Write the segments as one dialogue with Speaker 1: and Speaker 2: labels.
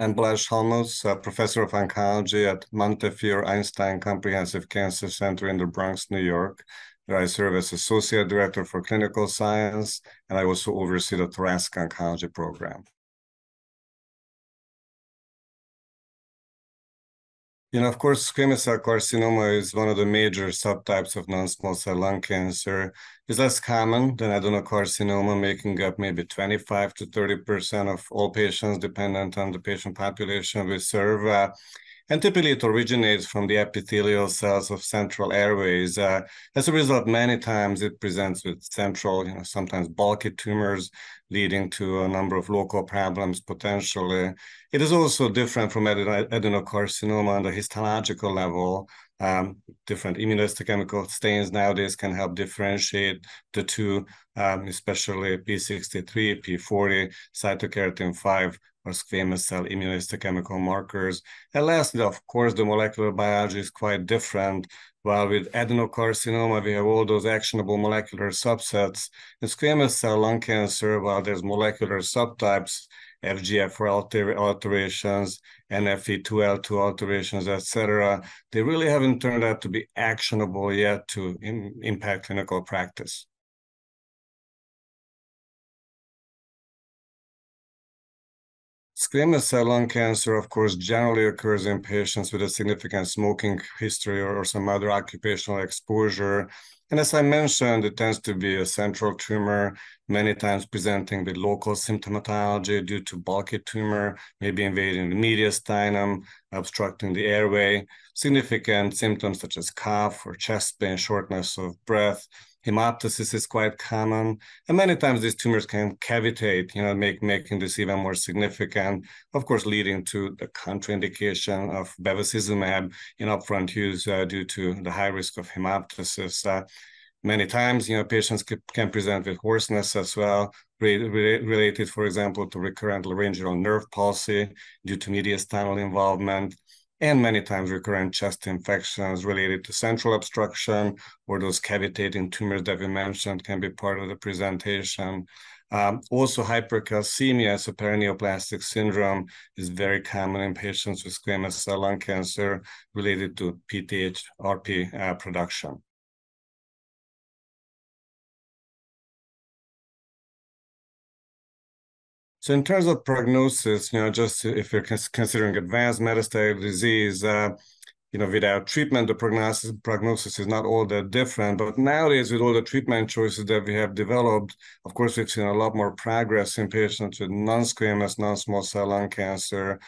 Speaker 1: I'm Halmos, a professor of oncology at Montefiore Einstein Comprehensive Cancer Center in the Bronx, New York, where I serve as associate director for clinical science, and I also oversee the thoracic oncology program. You know, of course, squamous cell carcinoma is one of the major subtypes of non-small cell lung cancer. It's less common than adenocarcinoma, making up maybe 25 to 30% of all patients, dependent on the patient population we serve. Uh, and typically it originates from the epithelial cells of central airways. Uh, as a result, many times it presents with central, you know, sometimes bulky tumors leading to a number of local problems potentially. It is also different from adenocarcinoma on the histological level. Um, different immunohistochemical stains nowadays can help differentiate the two, um, especially P63, P40, cytokeratin 5, or squamous cell immunohistochemical markers. And lastly, of course, the molecular biology is quite different. While with adenocarcinoma, we have all those actionable molecular subsets. In squamous cell lung cancer, while there's molecular subtypes, FGFR alter alterations, NFE2L2 alterations, etc., they really haven't turned out to be actionable yet to impact clinical practice. Squamous cell lung cancer, of course, generally occurs in patients with a significant smoking history or, or, some other occupational exposure. And as I mentioned, it tends to be a central tumor, many times presenting with local symptomatology due to bulky tumor, maybe invading the mediastinum, obstructing the airway, significant symptoms such as cough or chest pain, shortness of breath, Hemoptysis is quite common, and many times these tumors can cavitate, you know, make, making this even more significant, of course, leading to the contraindication of bevacizumab in upfront use uh, due to the high risk of hemoptysis. Uh, many times, you know, patients can present with hoarseness as well, re re related, for example, to recurrent laryngeal nerve palsy due to mediastinal involvement and many times recurrent chest infections related to central obstruction or those cavitating tumors that we mentioned can be part of the presentation. Um, also, hypercalcemia, so paraneoplastic syndrome, is very common in patients with squamous cell lung cancer related to PTH-RP uh, production. So in terms of prognosis, you know, just if you're considering advanced metastatic disease, uh, you know, without treatment, the prognosis prognosis is not all that different. But nowadays, with all the treatment choices that we have developed, of course, we've seen a lot more progress in patients with non-squamous, non-small cell lung cancer,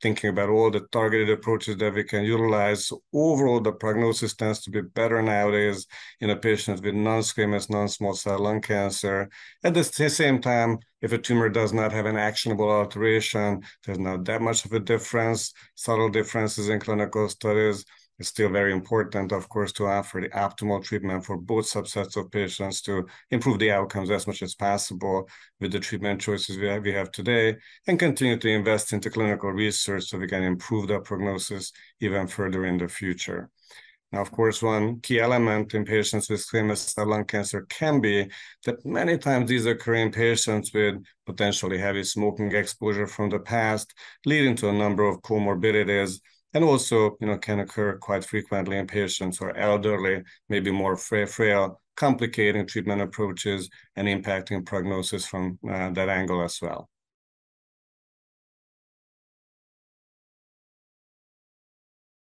Speaker 1: thinking about all the targeted approaches that we can utilize. So overall, the prognosis tends to be better nowadays in a patient with non-squamous, non-small cell lung cancer. At the same time, if a tumor does not have an actionable alteration, there's not that much of a difference, subtle differences in clinical studies. It's still very important, of course, to offer the optimal treatment for both subsets of patients to improve the outcomes as much as possible with the treatment choices we have, we have today and continue to invest into clinical research so we can improve the prognosis even further in the future. Now, of course, one key element in patients with squamous cell lung cancer can be that many times these occur in patients with potentially heavy smoking exposure from the past, leading to a number of comorbidities, and also, you know, can occur quite frequently in patients who are elderly, maybe more frail, complicating treatment approaches and impacting prognosis from uh, that angle as well.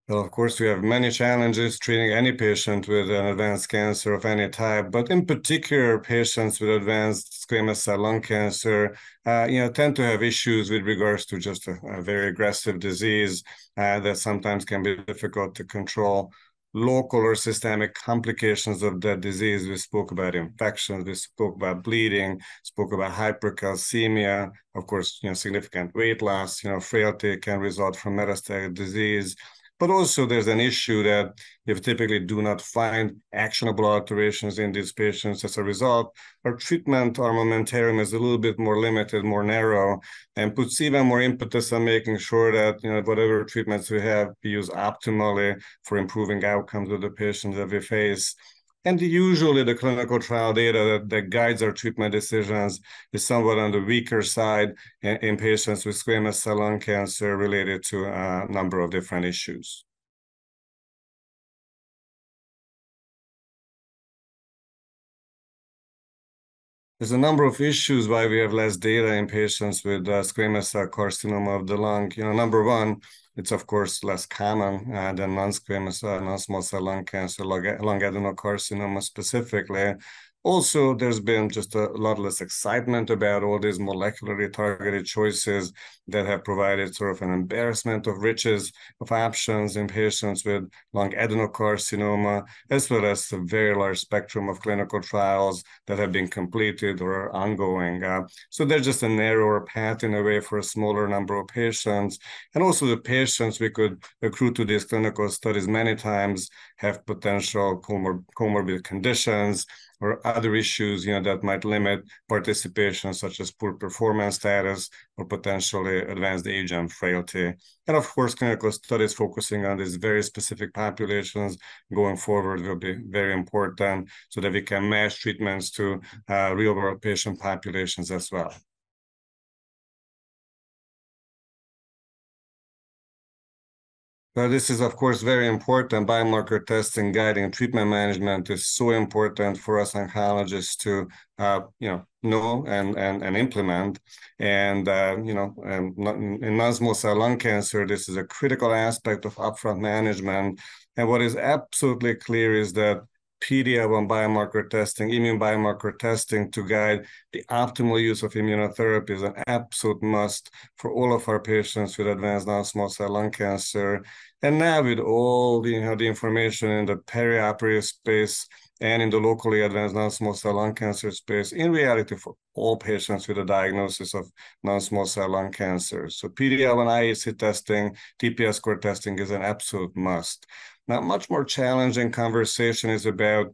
Speaker 1: Well, of course, we have many challenges treating any patient with an advanced cancer of any type, but in particular, patients with advanced squamous cell lung cancer, uh, you know, tend to have issues with regards to just a, a very aggressive disease uh, that sometimes can be difficult to control. Local or systemic complications of that disease. We spoke about infections, we spoke about bleeding, spoke about hypercalcemia, of course, you know, significant weight loss, you know, frailty can result from metastatic disease. But also there's an issue that if typically do not find actionable alterations in these patients as a result, our treatment armamentarium is a little bit more limited, more narrow, and puts even more impetus on making sure that you know whatever treatments we have be used optimally for improving outcomes of the patients that we face. And usually the clinical trial data that, that guides our treatment decisions is somewhat on the weaker side in, in patients with squamous cell lung cancer related to a number of different issues. There's a number of issues why we have less data in patients with uh, squamous cell carcinoma of the lung. You know, number one, it's of course less common uh, than non-squamous uh, non-small cell lung cancer, lung, lung adenocarcinoma specifically. Also, there's been just a lot less excitement about all these molecularly targeted choices that have provided sort of an embarrassment of riches of options in patients with lung adenocarcinoma, as well as a very large spectrum of clinical trials that have been completed or are ongoing. Uh, so there's just a narrower path in a way for a smaller number of patients. And also the patients we could accrue to these clinical studies many times have potential comor- comorbid conditions or other issues you know that might limit participation such as poor performance status or potentially advanced age and frailty. And of course clinical studies focusing on these very specific populations going forward will be very important so that we can match treatments to uh, real world patient populations as well Now, this is, of course, very important. Biomarker testing, guiding treatment management is so important for us oncologists to, uh, you know, know and and, and implement. And uh, you know, in non-small cell lung cancer, this is a critical aspect of upfront management. And what is absolutely clear is that PD-L1 biomarker testing, immune biomarker testing to guide the optimal use of immunotherapy is an absolute must for all of our patients with advanced non-small cell lung cancer. And now with all the, you know, the information in the perioperative space and in the locally advanced non-small cell lung cancer space, in reality for all patients with a diagnosis of non-small cell lung cancer. So PD-L1 IHC testing, TPS score testing is an absolute must. Now, much more challenging conversation is about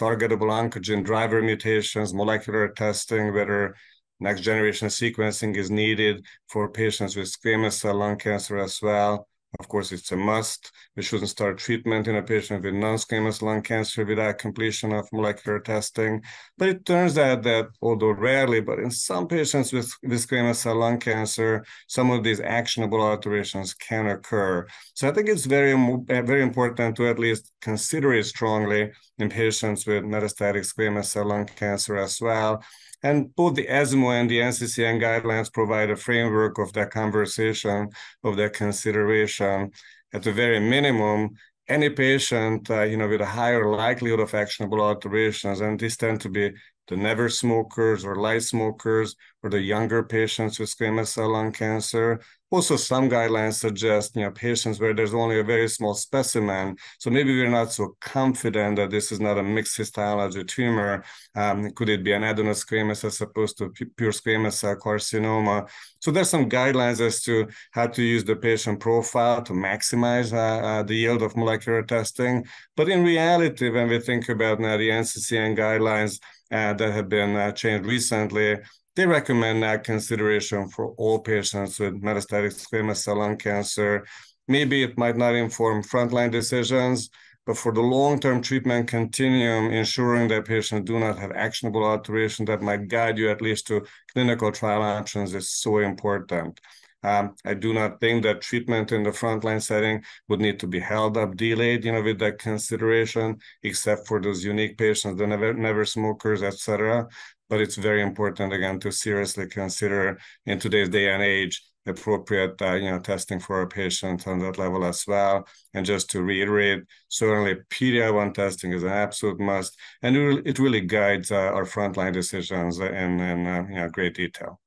Speaker 1: targetable oncogene driver mutations, molecular testing, whether next generation sequencing is needed for patients with squamous cell lung cancer as well. Of course, it's a must. We shouldn't start treatment in a patient with non-squamous lung cancer without completion of molecular testing. But it turns out that, although rarely, but in some patients with, with squamous cell lung cancer, some of these actionable alterations can occur. So I think it's very, uh, very important to at least consider it strongly in patients with metastatic squamous cell lung cancer as well. And both the ESMO and the NCCN guidelines provide a framework of that conversation, of that consideration. At the very minimum, any patient, uh, you know, with a higher likelihood of actionable alterations, and these tend to be the never smokers or light smokers or the younger patients with squamous cell lung cancer. Also, some guidelines suggest, you know, patients where there's only a very small specimen. So maybe we're not so confident that this is not a mixed histology tumor. Um, could it be an adenosquamous as opposed to pure squamous cell carcinoma? So there's some guidelines as to how to use the patient profile to maximize uh, uh, the yield of molecular testing. But in reality, when we think about now the NCCN guidelines, uh, that have been uh, changed recently, they recommend that consideration for all patients with metastatic squamous cell lung cancer. Maybe it might not inform frontline decisions, but for the long-term treatment continuum, ensuring that patients do not have actionable alterations that might guide you at least to clinical trial options is so important. Um, I do not think that treatment in the frontline setting would need to be held up, delayed, you know, with that consideration, except for those unique patients, the never, never smokers, etc. But it's very important again to seriously consider in today's day and age appropriate uh, you know testing for a patient on that level as well. And just to reiterate certainly PD-L1 testing is an absolute must and it really guides uh, our frontline decisions in, in uh, you know, great detail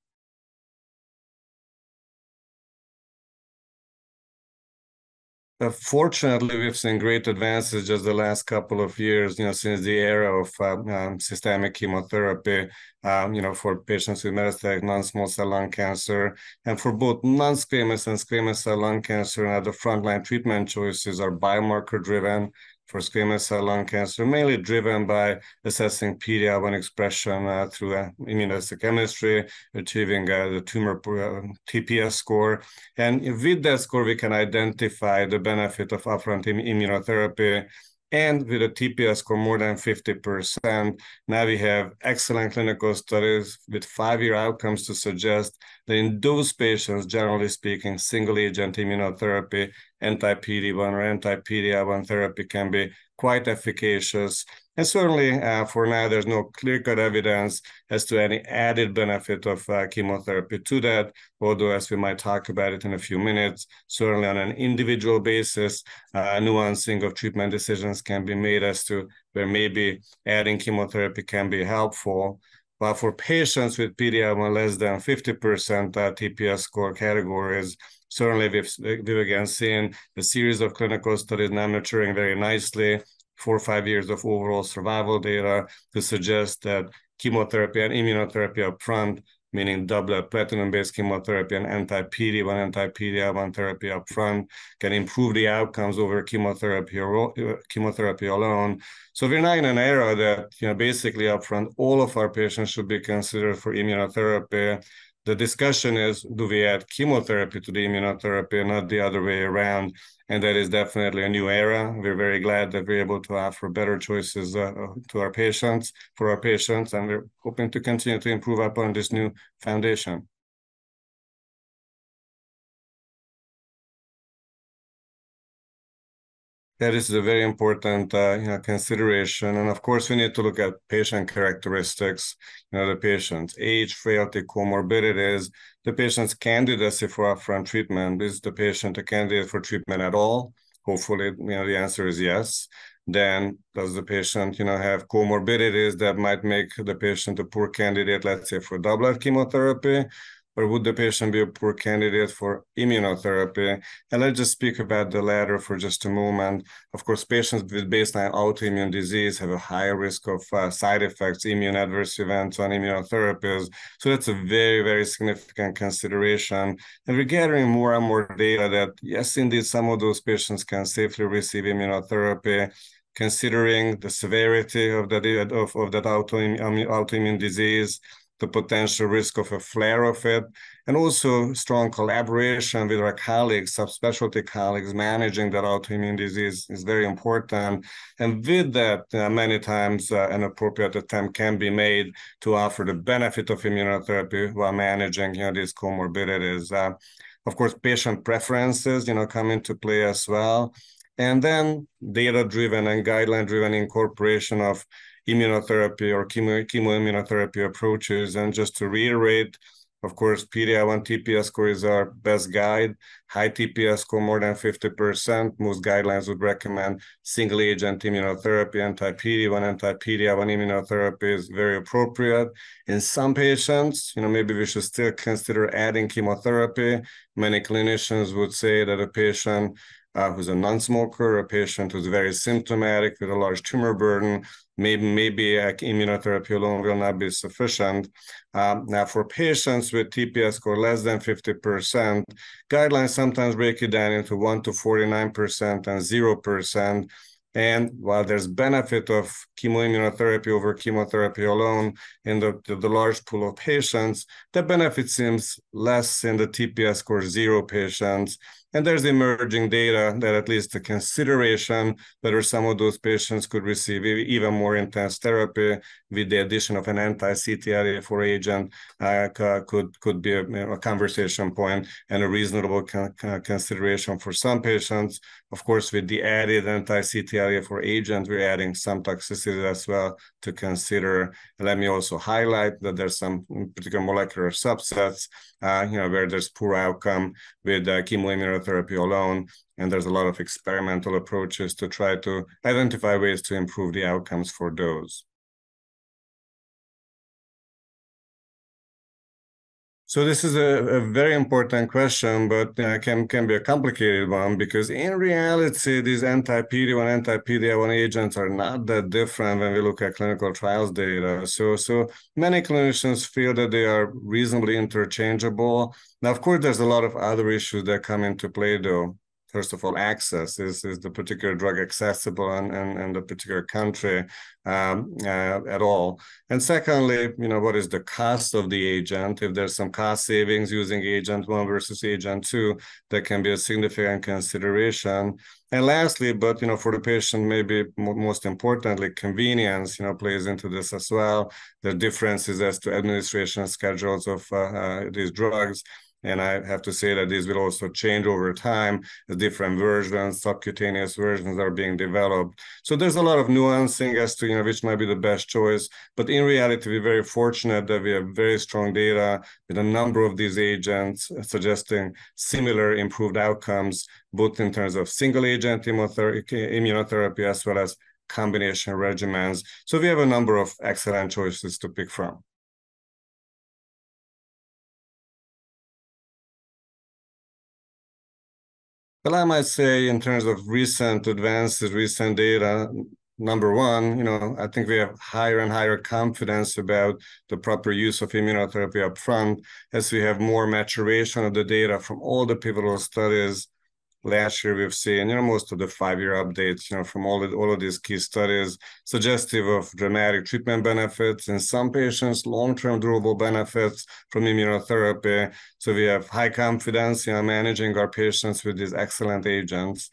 Speaker 1: Uh, fortunately, we've seen great advances just the last couple of years, you know, since the era of uh, um, systemic chemotherapy, um, you know, for patients with metastatic non-small cell lung cancer. And for both non-squamous and squamous cell lung cancer, uh, the frontline treatment choices are biomarker driven for squamous cell lung cancer, mainly driven by assessing PD-L1 expression uh, through uh, immunohistochemistry, achieving uh, the tumor uh, TPS score. And with that score, we can identify the benefit of upfront immunotherapy and with a TPS score more than 50%. Now we have excellent clinical studies with five-year outcomes to suggest in those patients, generally speaking, single-agent immunotherapy, anti-PD-1 or anti-PD-L1 therapy can be quite efficacious. And certainly, uh, for now, there's no clear-cut evidence as to any added benefit of uh, chemotherapy to that, although as we might talk about it in a few minutes, certainly on an individual basis, uh, nuancing of treatment decisions can be made as to where maybe adding chemotherapy can be helpful. But for patients with PD-L1 less than 50% uh, TPS score categories, certainly we've, we've again seen a series of clinical studies now maturing very nicely four or five years of overall survival data to suggest that chemotherapy and immunotherapy upfront, meaning doublet platinum-based chemotherapy and anti-PD-1, anti-PD-L1 therapy upfront, can improve the outcomes over chemotherapy or uh, chemotherapy alone. So we're now in an era that, you know, basically upfront, all of our patients should be considered for immunotherapy. The discussion is, do we add chemotherapy to the immunotherapy, not the other way around? And that is definitely a new era. We're very glad that we're able to offer better choices uh, to our patients, for our patients, and we're hoping to continue to improve upon this new foundation. This is a very important uh, you know, consideration. And of course, we need to look at patient characteristics, you know, the patient's age, frailty, comorbidities, the patient's candidacy for upfront treatment. Is the patient a candidate for treatment at all? Hopefully, you know, the answer is yes. Then does the patient, you know, have comorbidities that might make the patient a poor candidate, let's say, for doublet chemotherapy? Or would the patient be a poor candidate for immunotherapy? And let's just speak about the latter for just a moment. Of course, patients with baseline autoimmune disease have a higher risk of uh, side effects, immune adverse events on immunotherapies. So that's a very, very significant consideration. And we're gathering more and more data that, yes, indeed, some of those patients can safely receive immunotherapy considering the severity of that of, of that autoimmune, autoimmune disease, the potential risk of a flare of it, and also strong collaboration with our colleagues, subspecialty colleagues, managing that autoimmune disease is very important. And with that, uh, many times uh, an appropriate attempt can be made to offer the benefit of immunotherapy while managing you know, these comorbidities. Uh, of course, patient preferences, you know, come into play as well. And then data-driven and guideline-driven incorporation of immunotherapy or chemo, chemoimmunotherapy approaches. And just to reiterate, of course, PD-L1 TPS score is our best guide. High TPS score more than 50%. Most guidelines would recommend single agent immunotherapy, anti-PD-1, anti-PD-L1 immunotherapy is very appropriate. In some patients, you know, maybe we should still consider adding chemotherapy. Many clinicians would say that a patient uh, who's a non-smoker, a patient who's very symptomatic with a large tumor burden, maybe maybe uh, immunotherapy alone will not be sufficient. Um, now, for patients with TPS score less than 50%, guidelines sometimes break it down into 1 to 49% and 0%. And while there's benefit of chemoimmunotherapy over chemotherapy alone in the, the, the, large pool of patients, the benefit seems less in the TPS score zero patients and there's emerging data that at least the consideration whether some of those patients could receive even more intense therapy with the addition of an anti-CTLA-4 agent uh, could could be a, a, conversation point and a reasonable consideration for some patients. Of course, with the added anti-CTLA-4 agent, we're adding some toxicity as well to consider. Let me also highlight that there's some particular molecular subsets, uh, you know, where there's poor outcome with uh, chemoimmunotherapy alone, and there's a lot of experimental approaches to try to identify ways to improve the outcomes for those. So this is a, a very important question, but uh, can can be a complicated one because in reality, these anti-PD-1, anti-PD-L1 agents are not that different when we look at clinical trials data. So so many clinicians feel that they are reasonably interchangeable. Now, of course, there's a lot of other issues that come into play, though. First of all, access. Is, is the particular drug accessible in, in, in the particular country um, uh, at all? And secondly, you know, what is the cost of the agent? If there's some cost savings using agent one versus agent two, that can be a significant consideration. And lastly, but you know, for the patient, maybe most importantly, convenience, you know, plays into this as well. The differences as to administration schedules of uh, uh, these drugs. And I have to say that these will also change over time as different versions, subcutaneous versions are being developed. So there's a lot of nuancing as to you know which might be the best choice. But in reality, we're very fortunate that we have very strong data with a number of these agents suggesting similar improved outcomes, both in terms of single agent immunotherapy as well as combination regimens. So we have a number of excellent choices to pick from. Well, I might say in terms of recent advances, recent data, number one, you know, I think we have higher and higher confidence about the proper use of immunotherapy up front as we have more maturation of the data from all the pivotal studies last year we've seen, you know, most of the five-year updates, you know, from all of, all of these key studies suggestive of dramatic treatment benefits in some patients, long-term durable benefits from immunotherapy. So we have high confidence, you know, managing our patients with these excellent agents.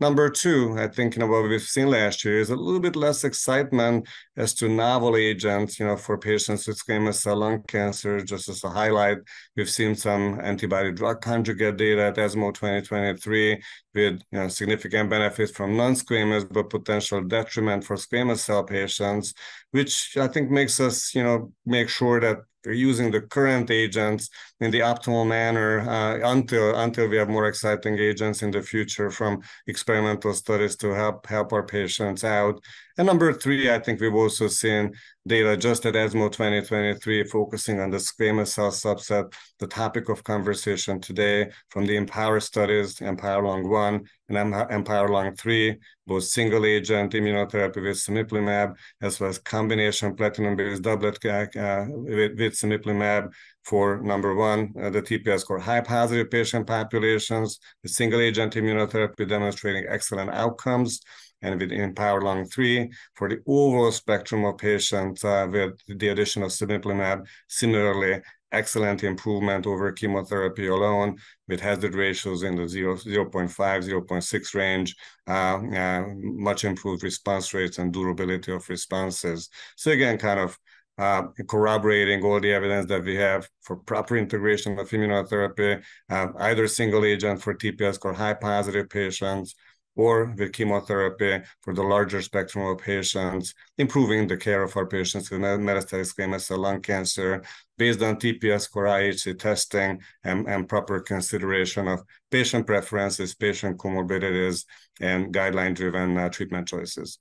Speaker 1: Number two, I think you know what we've seen last year is a little bit less excitement as to novel agents, you know, for patients with squamous cell lung cancer. Just as a highlight, we've seen some antibody drug conjugate data at ESMO 2023 with you know significant benefits from non-squamous but potential detriment for squamous cell patients, which I think makes us you know make sure that they're using the current agents in the optimal manner uh, until until we have more exciting agents in the future from experimental studies to help help our patients out. And number three, I think we've also seen data just at ESMO 2023 focusing on the squamous cell subset, the topic of conversation today from the EMPOWER studies, EMPOWER Lung 1 and EMPOWER Lung 3, both single agent immunotherapy with cemiplimab, as well as combination platinum-based doublet uh, uh, with, with for number one, uh, the TPS score. High positive patient populations, the single agent immunotherapy demonstrating excellent outcomes, and with EMPOWER Lung 3 for the overall spectrum of patients uh, with the addition of cemiplimab, similarly excellent improvement over chemotherapy alone with hazard ratios in the 0, 0 0.5, 0.6 range, uh, uh, much improved response rates and durability of responses. So again, kind of uh, corroborating all the evidence that we have for proper integration of immunotherapy, uh, either single agent for TPS or high positive patients, or with chemotherapy for the larger spectrum of patients, improving the care of our patients with metastatic squamous cell lung cancer based on TPS score IHC testing and, and proper consideration of patient preferences, patient comorbidities, and guideline-driven uh, treatment choices.